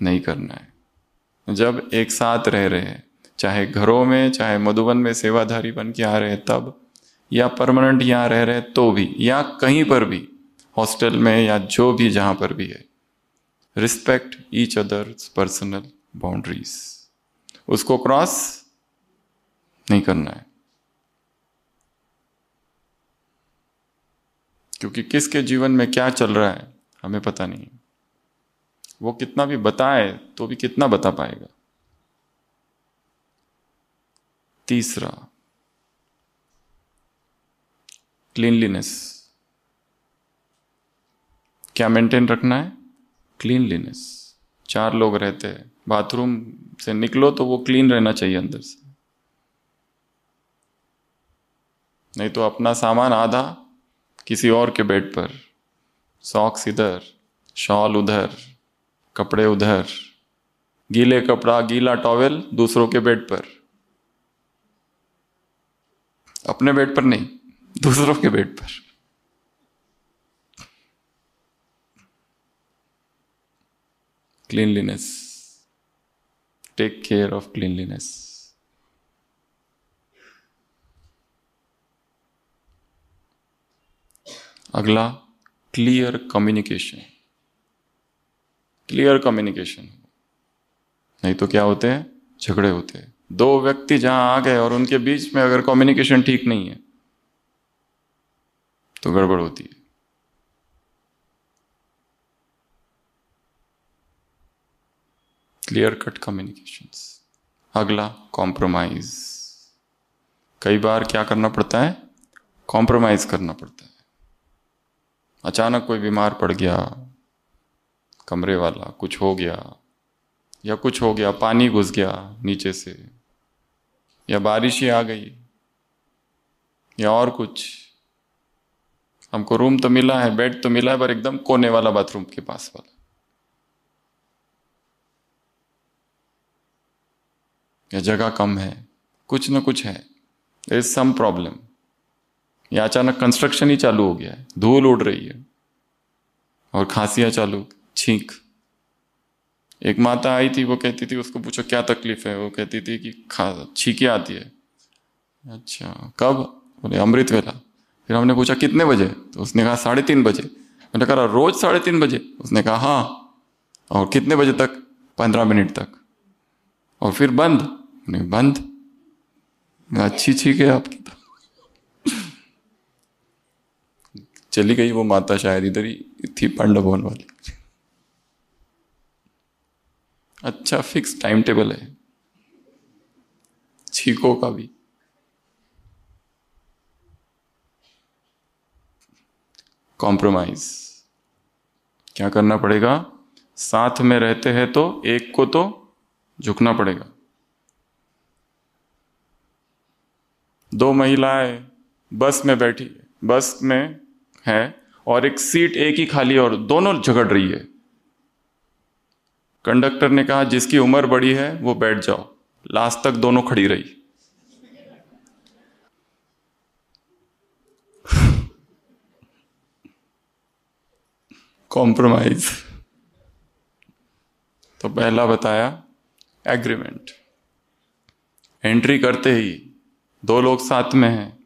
नहीं करना है। जब एक साथ रह रहे हैं, चाहे घरों में, चाहे मधुबन में सेवाधारी बन के आ रहे हैं तब, या परमानेंट यहाँ रह रहे तो भी, या कहीं पर भी हॉस्टल में या जो भी जहाँ पर भी है respect each other personal boundaries उसको क्रॉस नहीं करना है। क्योंकि किसके जीवन में क्या चल रहा है, हमें पता नहीं। वो कितना भी बताए तो भी कितना बता पाएगा। तीसरा क्लीनलीनेस क्या मेंटेन रखना है? क्लीनलीनेस चार लोग रहते हैं। बाथरूम से निकलो तो वो क्लीन रहना चाहिए अंदर से। नहीं तो अपना सामान आधा किसी और के बेड पर। सॉक्स इधर, शॉल उधर, कपड़े उधर। गीले कपड़ा, गीला टॉवेल दूसरों के बेड पर। अपने बेड पर नहीं, दूसरों के बेड पर। Cleanliness take care of cleanliness अगला क्लियर कम्युनिकेशन क्लियर कम्युनिकेशन नहीं तो क्या होते हैं? झगड़े होते हैं। दो व्यक्ति जहाँ आ गए और उनके बीच में अगर कम्युनिकेशन ठीक नहीं है तो गड़बड़ होती है। क्लियर कट कम्युनिकेशन अगला कॉम्प्रोमाइज कई बार क्या करना पड़ता है? कॉम्प्रोमाइज करना पड़ता है। अचानक कोई बीमार पड़ गया, कमरे वाला, कुछ हो गया, या कुछ हो गया, पानी घुस गया नीचे से, या बारिश ही आ गई, या और कुछ। हमको रूम तो मिला है, बेड तो मिला है, पर एकदम कोने वाला बाथरूम के पास वाला। या जगह कम है, कुछ ना कुछ है इज़ सम प्रॉब्लम या अचानक कंस्ट्रक्शन ही चालू हो गया है। धूल उड़ रही है। और खांसियाँ चालू, छींक। एक माता आई थी, वो कहती थी, उसको पूछो, क्या तकलीफ़ है? वो कहती थी कि खा, छींकी आती है। अच्छा कब? बोले, अमृत वेला। फिर हमने पूछा, कितने बजे? तो उसने कहा, साढ़े तीन बजे। मैंने कहा, रोज साढ़े तीन बजे? उसने कहा हाँ। और कितने बजे तक? पंद्रह मिनट तक। और फिर बंद। नहीं, बंद? अच्छी छीक आपकी तो। चली गई वो माता शायद इधर ही थी पांडव भवन वाली। अच्छा फिक्स टाइम टेबल है। छीकों का भी। कॉम्प्रोमाइज क्या करना पड़ेगा? साथ में रहते हैं तो एक को तो झुकना पड़ेगा। दो महिलाएँ बस में बैठी बस में है और एक सीट एक ही खाली और दोनों झगड़ रही है। कंडक्टर ने कहा, जिसकी उम्र बड़ी है, वो बैठ जाओ। लास्ट तक दोनों खड़ी रही। कॉम्प्रोमाइज तो पहला बताया एग्रीमेंट एंट्री करते ही दो लोग साथ में हैं।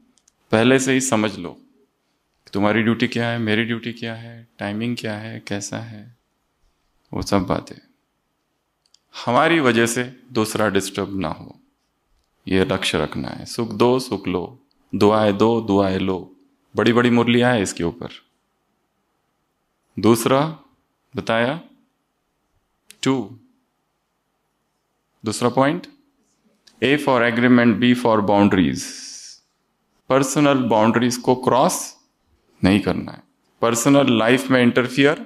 पहले से ही समझ लो। तुम्हारी ड्यूटी क्या है? मेरी ड्यूटी क्या है? टाइमिंग क्या है? कैसा है? वो सब बातें। हमारी वजह से दूसरा डिस्टर्ब ना हो। ये लक्ष्य रखना है। सुख दो, सुख लो। दुआएँ दो दुआएँ लो। बड़ी बड़ी मुरलियाँ है इसके ऊपर। दूसरा, बताया? टू। दूसरा point A for agreement B for boundaries personal boundaries को क्रॉस नहीं करना है। पर्सनल लाइफ में इंटरफियर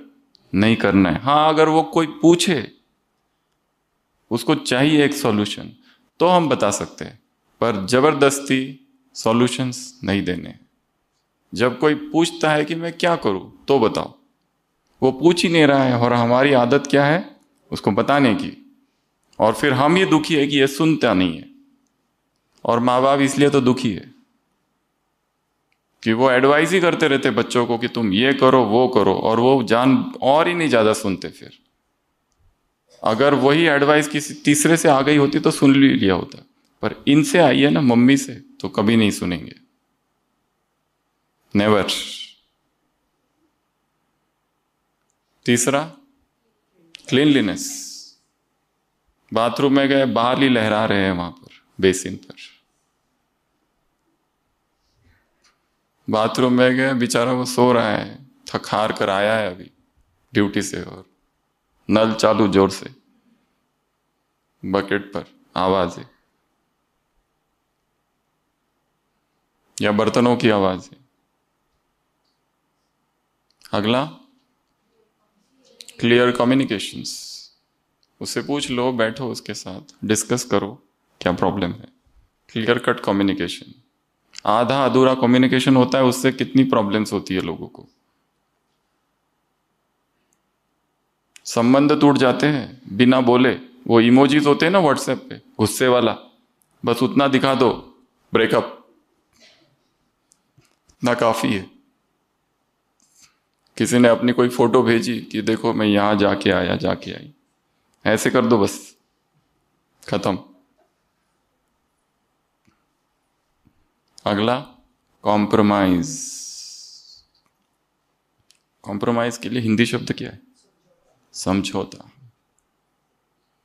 नहीं करना है। हाँ अगर वो कोई पूछे, उसको चाहिए एक सॉल्यूशन तो हम बता सकते हैं। पर ज़बरदस्ती सॉल्यूशंस नहीं देने जब कोई पूछता है कि मैं क्या करूँ तो बताओ। वो पूछ ही नहीं रहा है और हमारी आदत क्या है? उसको बताने की। और फिर हम ये दुखी है कि ये सुनता नहीं है। और माँ बाप इसलिए तो दुखी है। कि वो एडवाइस ही करते रहते बच्चों को कि तुम ये करो, वो करो, और वो जान और ही नहीं ज़्यादा सुनते फिर। अगर वही एडवाइस किसी तीसरे से आ गई होती तो सुन लिया होता। पर इनसे आई है ना मम्मी से तो कभी नहीं सुनेंगे। नेवर तीसरा क्लीनलीनेस बाथरूम में गए, बाहर ही लहरा रहे हैं वहाँ पर, बेसिन पर। बाथरूम में गए, बेचारा वो सो रहा है थक हार कर आया है अभी, ड्यूटी से और नल चालू ज़ोर से, बकेट पर, आवाज़। है या बर्तनों की आवाज़। है अगला क्लियर कम्युनिकेशंस उससे पूछ लो, बैठो उसके साथ डिस्कस करो, क्या प्रॉब्लम है। क्लियर कट कम्युनिकेशन आधा अधूरा कम्युनिकेशन होता है, उससे कितनी प्रॉब्लम्स होती है लोगों को? संबंध टूट जाते हैं, बिना बोले। वो इमोजीज होते हैं ना व्हाट्सएप पे, गुस्से वाला। बस उतना दिखा दो ब्रेकअप ना काफ़ी है। किसी ने अपनी कोई फ़ोटो भेजी कि देखो, मैं यहाँ जाके आया, जाके आई। ऐसे कर दो बस। खत्म। अगला कॉम्प्रोमाइज कॉम्प्रोमाइज के लिए हिंदी शब्द क्या है? समझौता।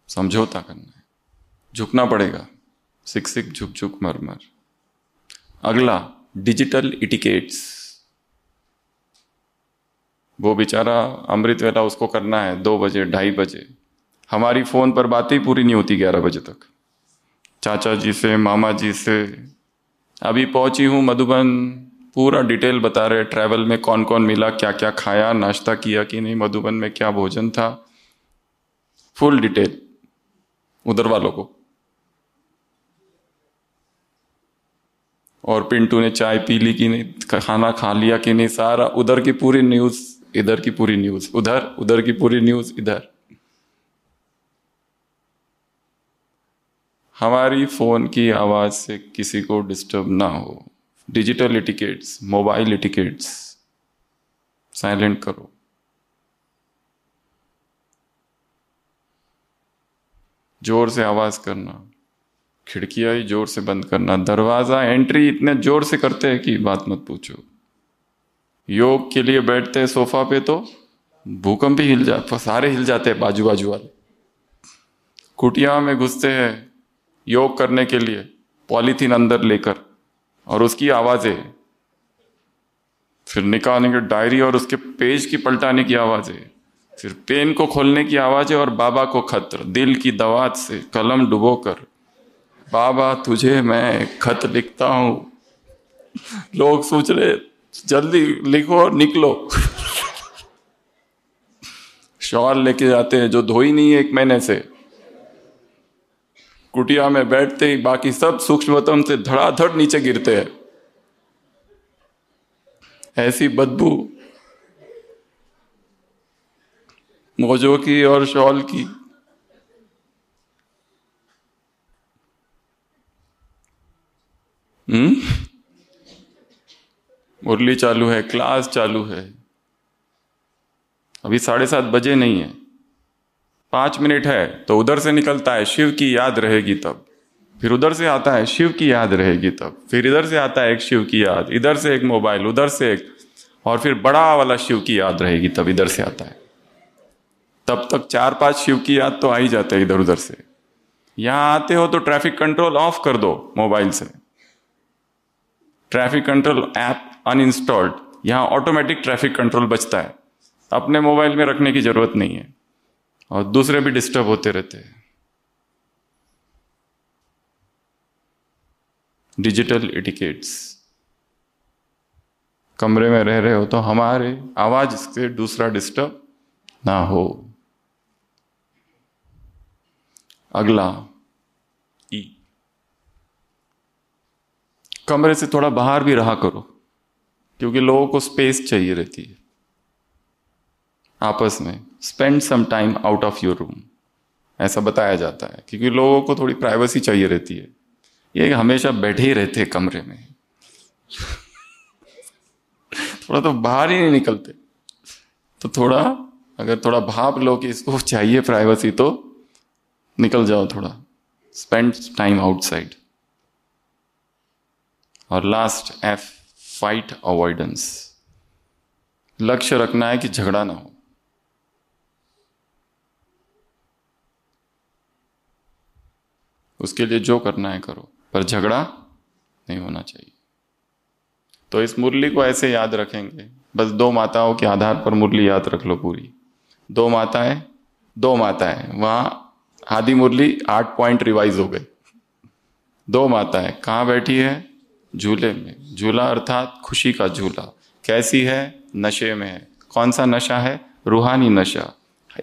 समझौता करना है। झुकना पड़ेगा। सिक सिक, झुक झुक, मर मर। अगला डिजिटल इटिकेट्स वो बेचारा अमृत वेला, उसको करना है दो बजे, ढाई बजे। हमारी फ़ोन पर बातें ही पूरी नहीं होती ग्यारह बजे तक। चाचा जी से, मामा जी से अभी पहुँची हूँ मधुबन। पूरा डिटेल बता रहे ट्रैवल में कौन कौन मिला क्या क्या खाया, नाश्ता किया कि नहीं, मधुबन में क्या भोजन था। फुल डिटेल उधर वालों को। और पिंटू ने चाय पी ली कि नहीं, खाना खा लिया कि नहीं, सारा उधर की पूरी न्यूज़ इधर की पूरी न्यूज़ उधर उधर की पूरी न्यूज़ इधर। हमारी फ़ोन की आवाज़ से किसी को डिस्टर्ब ना हो। Digital etiquettes mobile etiquettes silent करो। ज़ोर से आवाज़ करना, खिड़कियाँ ही ज़ोर से बंद करना, दरवाज़ा एंट्री इतने ज़ोर से करते हैं कि बात मत पूछो। योग के लिए बैठते हैं सोफा पे तो भूकंप ही हिल जाते सारे हिल जाते हैं बाजू बाजू वाले। कुटिया में घुसते हैं योग करने के लिए पॉलीथीन अंदर लेकर और उसकी आवाज़ें, फिर निकालने के डायरी और उसके पेज की पलटाने की आवाज़ें, फिर पेन को खोलने की आवाज़ें और बाबा को खत्र, दिल की दवात से कलम डुबोकर, बाबा, तुझे मैं खत लिखता हूँ। लोग सोच रहे, जल्दी लिखो और निकलो। शॉल लेके जाते हैं, जो धोई नहीं है एक महीने से। कुटिया में बैठते ही बाकी सब सूक्ष्मतम से धड़ाधड़ नीचे गिरते हैं। ऐसी बदबू मोजों की और शॉल की। हम्म? मुरली चालू है, क्लास चालू है। अभी साढ़े सात बजे नहीं है। पाँच मिनट है तो उधर से निकलता है, शिव की याद रहेगी तब। फिर उधर से आता है, शिव की याद रहेगी तब। फिर इधर से आता है एक शिव की याद, इधर से एक मोबाइल, उधर से एक, और फिर बड़ा वाला शिव की याद रहेगी तब इधर से आता है। तब तक चार पाँच शिव की याद तो आ ही जाते हैं इधर उधर से। यहाँ आते हो तो ट्रैफ़िक कंट्रोल ऑफ़ कर दो मोबाइल से। ट्रैफ़िक कंट्रोल ऐप अनइंस्टॉल्ड यहाँ ऑटोमेटिक ट्रैफ़िक कंट्रोल बचता है। अपने मोबाइल में रखने की ज़रूरत नहीं है। और दूसरे भी डिस्टर्ब होते रहते हैं। डिजिटल इटिकेट्स कमरे में रह रहे हो तो हमारे आवाज़ से दूसरा डिस्टर्ब ना हो। अगला ई कमरे से थोड़ा बाहर भी रहा करो, क्योंकि लोगों को स्पेस चाहिए रहती है। आपस में spend some time out of your room ऐसा बताया जाता है, क्योंकि लोगों को थोड़ी प्राइवेसी चाहिए रहती है। ये हमेशा बैठे ही रहते कमरे में। थोड़ा तो बाहर ही नहीं निकलते। तो थोड़ा, अगर थोड़ा भाप लो कि इसको चाहिए प्राइवेसी तो निकल जाओ थोड़ा। स्पेंड टाइम आउटसाइड और लास्ट एफ़ फाइट अवॉइडेंस लक्ष्य रखना है कि झगड़ा ना हो। उसके लिए जो करना है करो, पर झगड़ा नहीं होना चाहिए। तो इस मुरली को ऐसे याद रखेंगे। बस दो माताओं के आधार पर मुरली याद रख लो पूरी। दो माताएँ दो माताएँ। वहाँ आदि मुरली आठ पॉइंट रिवाइज हो गए। दो माताएँ, कहाँ बैठी है? झूले में। झूला अर्थात खुशी का झूला। कैसी है? नशे में है। कौन सा नशा है? रूहानी नशा।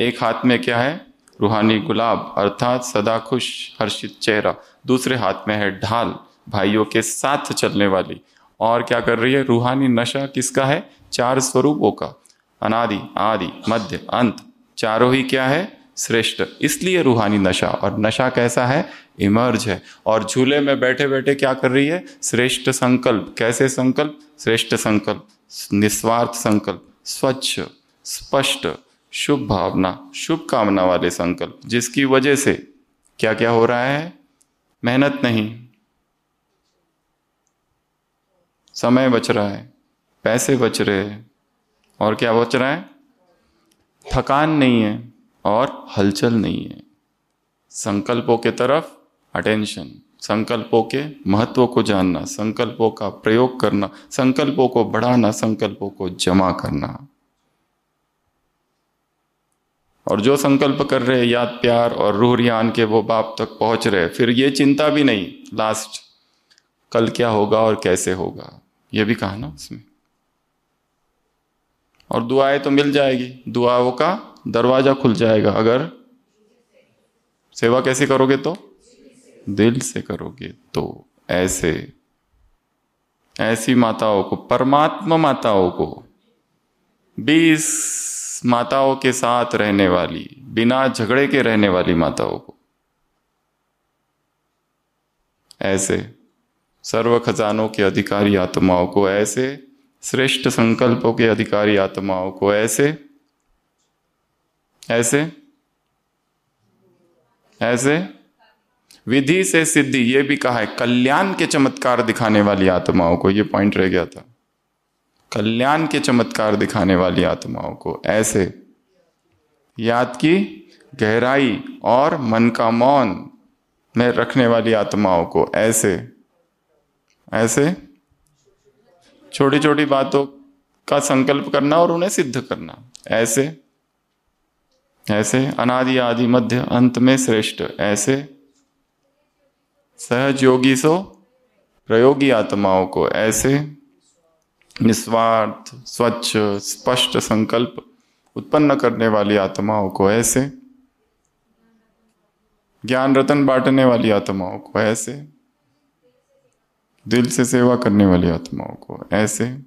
एक हाथ में क्या है? रूहानी गुलाब, अर्थात सदा खुश, हर्षित चेहरा। दूसरे हाथ में है ढाल, भाइयों के साथ चलने वाली। और क्या कर रही है? रूहानी नशा किसका है? चार स्वरूपों का। अनादि, आदि, मध्य, अंत। चारों ही क्या है? श्रेष्ठ। इसलिए रूहानी नशा। और नशा कैसा है? इमर्ज है। और झूले में बैठे बैठे क्या कर रही है? श्रेष्ठ संकल्प। कैसे संकल्प? श्रेष्ठ संकल्प। निस्वार्थ संकल्प। स्वच्छ, स्पष्ट शुभ भावना, शुभ कामना वाले संकल्प, जिसकी वजह से क्या क्या हो रहा है? मेहनत नहीं। समय बच रहा है, पैसे बच रहे हैं। और क्या बच रहा है? थकान नहीं है और हलचल नहीं है। संकल्पों के तरफ़ अटेंशन संकल्पों के महत्व को जानना, संकल्पों का प्रयोग करना, संकल्पों को बढ़ाना, संकल्पों को जमा करना। और जो संकल्प कर रहे याद, प्यार और रूह रियान के, वो बाप तक पहुँच रहे फिर ये चिंता भी नहीं लास्ट कल क्या होगा और कैसे होगा? ये भी कहा ना उसमें। और दुआएँ तो मिल जाएगी। दुआओं का दरवाज़ा खुल जाएगा। अगर सेवा कैसे करोगे तो? दिल से करोगे तो। ऐसे, ऐसी माताओं को, परमात्मा माताओं को, बीस माताओं के साथ रहने वाली, बिना झगड़े के रहने वाली माताओं को। ऐसे सर्व खजानों के अधिकारी आत्माओं को, ऐसे श्रेष्ठ संकल्पों के अधिकारी आत्माओं को, ऐसे ऐसे ऐसे विधि से सिद्धि, ये भी कहा है, कल्याण के चमत्कार दिखाने वाली आत्माओं को, ये पॉइंट रह गया था। कल्याण के चमत्कार दिखाने वाली आत्माओं को, ऐसे याद की गहराई और मन का मौन में रखने वाली आत्माओं को, ऐसे ऐसे छोटी छोटी बातों का संकल्प करना और उन्हें सिद्ध करना, ऐसे ऐसे अनादि आदि मध्य अंत में श्रेष्ठ, ऐसे सहज योगी सो प्रयोगी आत्माओं को, ऐसे निस्वार्थ, स्वच्छ, स्पष्ट संकल्प उत्पन्न करने वाली आत्माओं को ऐसे। ज्ञान रतन बांटने वाली आत्माओं को ऐसे। दिल से सेवा करने वाली आत्माओं को ऐसे।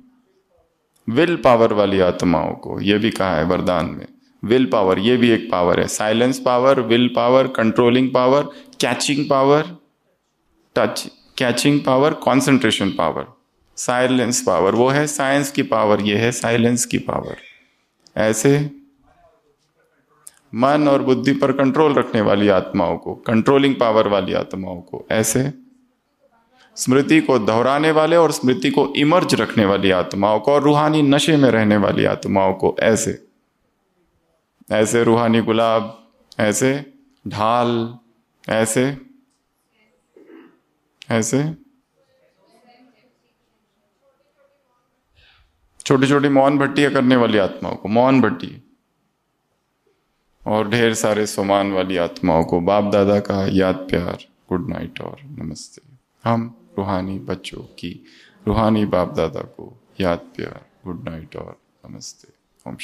विल पावर वाली आत्माओं को यह भी कहा है वरदान में। विल पावर, ये भी एक पावर है। Silence power, will power, controlling power, catching power, touch, catching power, concentration power. Silence power, वो है साइंस की पावर, ये है साइलेंस की पावर। ऐसे मन और बुद्धि पर कंट्रोल रखने वाली आत्माओं को कंट्रोलिंग पावर वाली आत्माओं को, ऐसे स्मृति को दोहराने वाले और स्मृति को इमर्ज रखने वाली आत्माओं को और रूहानी नशे में रहने वाली आत्माओं को, ऐसे। ऐसे रूहानी गुलाब, ऐसे ढाल, ऐसे ऐसे छोटी छोटी मौन भट्टियाँ करने वाली आत्माओं को, मौन भट्टी। और ढेर सारे सोमान वाली आत्माओं को बाप दादा का याद प्यार गुड नाइट और नमस्ते। हम रूहानी बच्चों की, रूहानी बाप दादा को याद प्यार गुड नाइट और नमस्ते। ओम